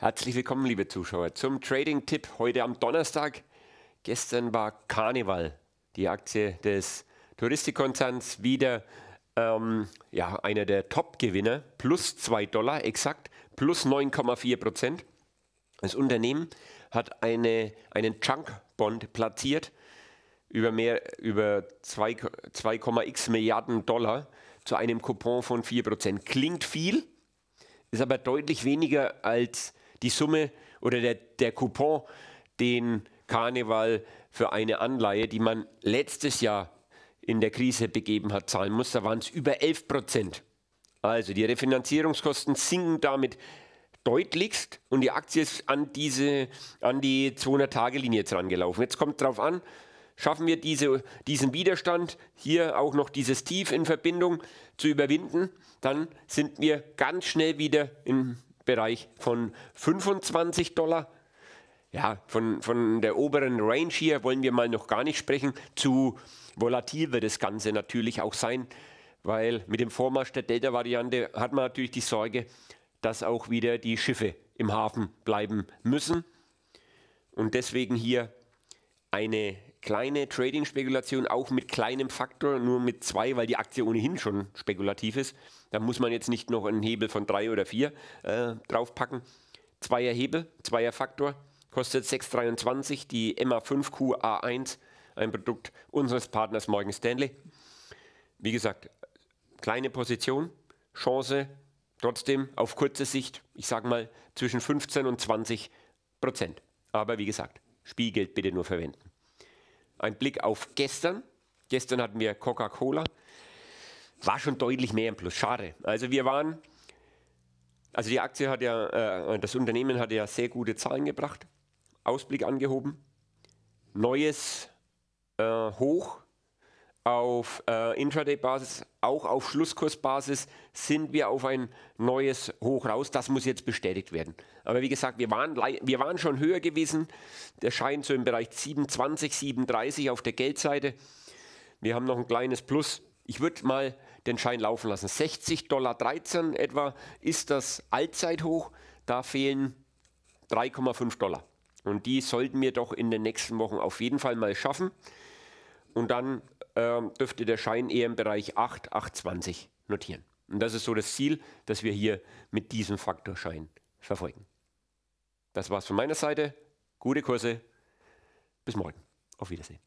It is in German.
Herzlich willkommen, liebe Zuschauer, zum Trading-Tipp heute am Donnerstag. Gestern war Carnival, die Aktie des Touristikkonzerns, wieder ähm, ja, einer der Top-Gewinner, plus 2 Dollar exakt, plus 9,4 Prozent. Das Unternehmen hat eine, einen Junk-Bond platziert über, über 2,x Milliarden Dollar zu einem Coupon von 4 Prozent. Klingt viel, ist aber deutlich weniger als die Summe oder der, der Coupon, den Karneval für eine Anleihe, die man letztes Jahr in der Krise begeben hat, zahlen muss. Da waren es über 11 Prozent. Also die Refinanzierungskosten sinken damit deutlichst und die Aktie ist an, diese, an die 200-Tage-Linie jetzt rangelaufen. Jetzt kommt darauf an, schaffen wir diese, diesen Widerstand, hier auch noch dieses Tief in Verbindung zu überwinden, dann sind wir ganz schnell wieder im Bereich von 25 Dollar. Ja, von, von der oberen Range hier wollen wir mal noch gar nicht sprechen. Zu volatil wird das Ganze natürlich auch sein, weil mit dem Vormarsch der Delta-Variante hat man natürlich die Sorge, dass auch wieder die Schiffe im Hafen bleiben müssen. Und deswegen hier eine kleine Trading-Spekulation, auch mit kleinem Faktor, nur mit zwei, weil die Aktie ohnehin schon spekulativ ist. Da muss man jetzt nicht noch einen Hebel von drei oder vier äh, draufpacken. Zweier Hebel, zweier Faktor, kostet 6,23 die MA5Q A1, ein Produkt unseres Partners Morgan Stanley. Wie gesagt, kleine Position, Chance trotzdem auf kurze Sicht, ich sage mal zwischen 15 und 20 Prozent. Aber wie gesagt, Spielgeld bitte nur verwenden. Ein Blick auf gestern. Gestern hatten wir Coca-Cola. War schon deutlich mehr im Plus. Schade. Also wir waren, also die Aktie hat ja, äh, das Unternehmen hat ja sehr gute Zahlen gebracht. Ausblick angehoben. Neues äh, Hoch auf äh, Intraday-Basis, auch auf Schlusskursbasis sind wir auf ein neues Hoch raus. Das muss jetzt bestätigt werden. Aber wie gesagt, wir waren, wir waren schon höher gewesen. Der Schein so im Bereich 27, 37 auf der Geldseite. Wir haben noch ein kleines Plus. Ich würde mal den Schein laufen lassen. 60 Dollar 13 etwa ist das Allzeithoch. Da fehlen 3,5 Dollar. Und die sollten wir doch in den nächsten Wochen auf jeden Fall mal schaffen. Und dann ähm, dürfte der Schein eher im Bereich 8, 8,20 notieren. Und das ist so das Ziel, das wir hier mit diesem Faktorschein verfolgen. Das war's von meiner Seite. Gute Kurse. Bis morgen. Auf Wiedersehen.